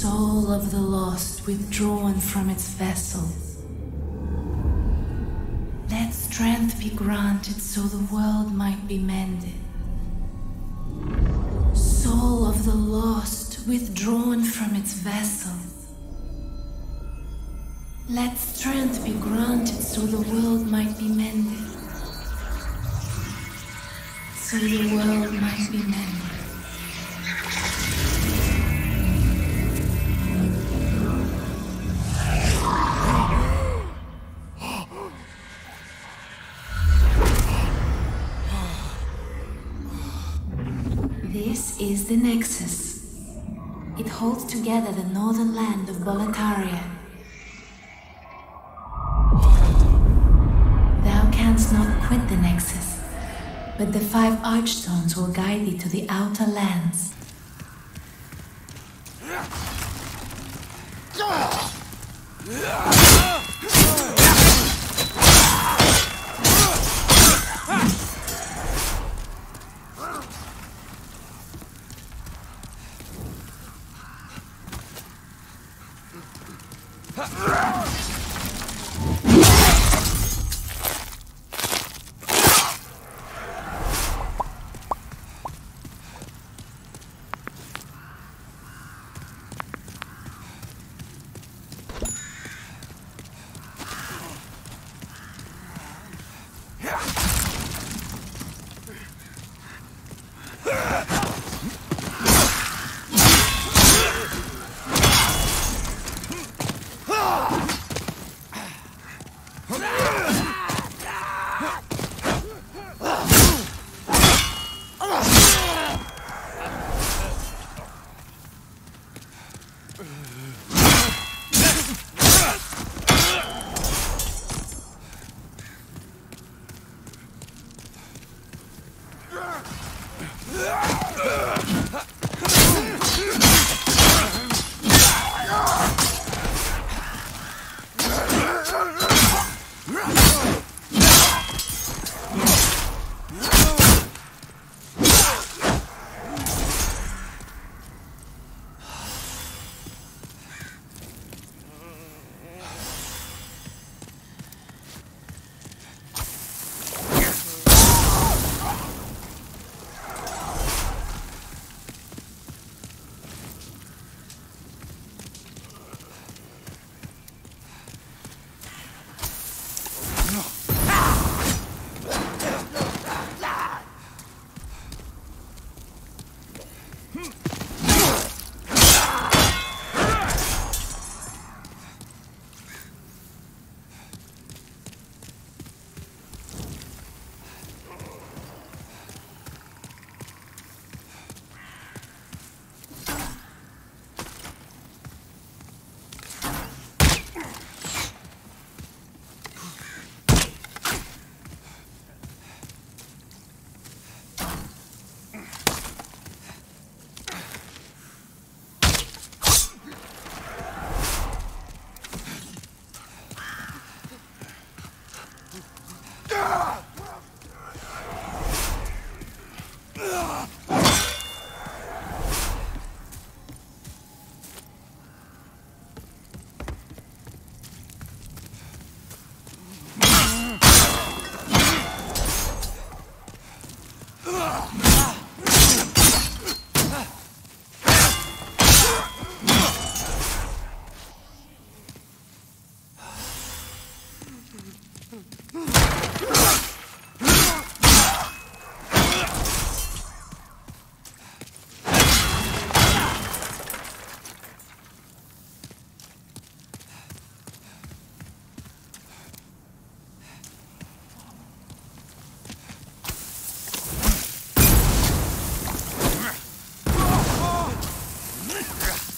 Soul of the lost withdrawn from its vessel. Let strength be granted so the world might be mended. Soul of the lost withdrawn from its vessel. Let strength be granted so the world might be mended. So the world might be mended. the Nexus. It holds together the northern land of Boletaria. Thou canst not quit the Nexus, but the five archstones will guide thee to the outer lands. Ha! Ah! Yeah.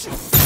Shoot.